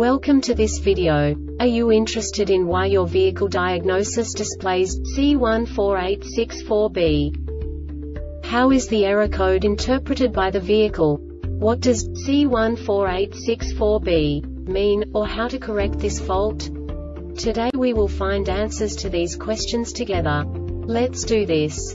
Welcome to this video. Are you interested in why your vehicle diagnosis displays C14864B? How is the error code interpreted by the vehicle? What does C14864B mean, or how to correct this fault? Today we will find answers to these questions together. Let's do this.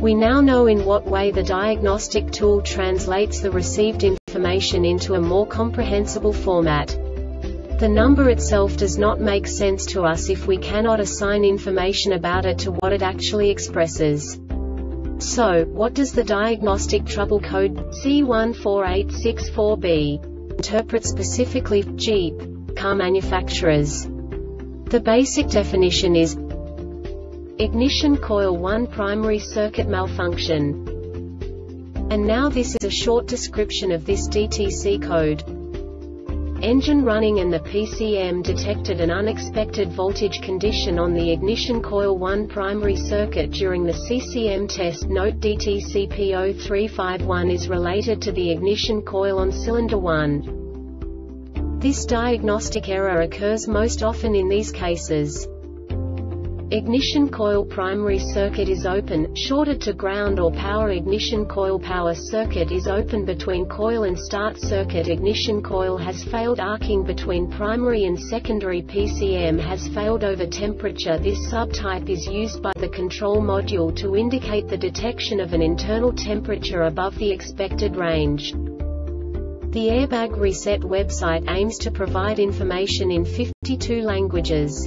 We now know in what way the diagnostic tool translates the received information into a more comprehensible format. The number itself does not make sense to us if we cannot assign information about it to what it actually expresses. So, what does the diagnostic trouble code C14864B interpret specifically Jeep car manufacturers? The basic definition is ignition coil 1 primary circuit malfunction. And now this is a short description of this DTC code. Engine running and the PCM detected an unexpected voltage condition on the ignition coil 1 primary circuit during the CCM test. Note DTC P0351 is related to the ignition coil on cylinder 1. This diagnostic error occurs most often in these cases. Ignition coil primary circuit is open, shorted to ground or power ignition coil power circuit is open between coil and start circuit ignition coil has failed arcing between primary and secondary PCM has failed over temperature This subtype is used by the control module to indicate the detection of an internal temperature above the expected range. The Airbag Reset website aims to provide information in 52 languages.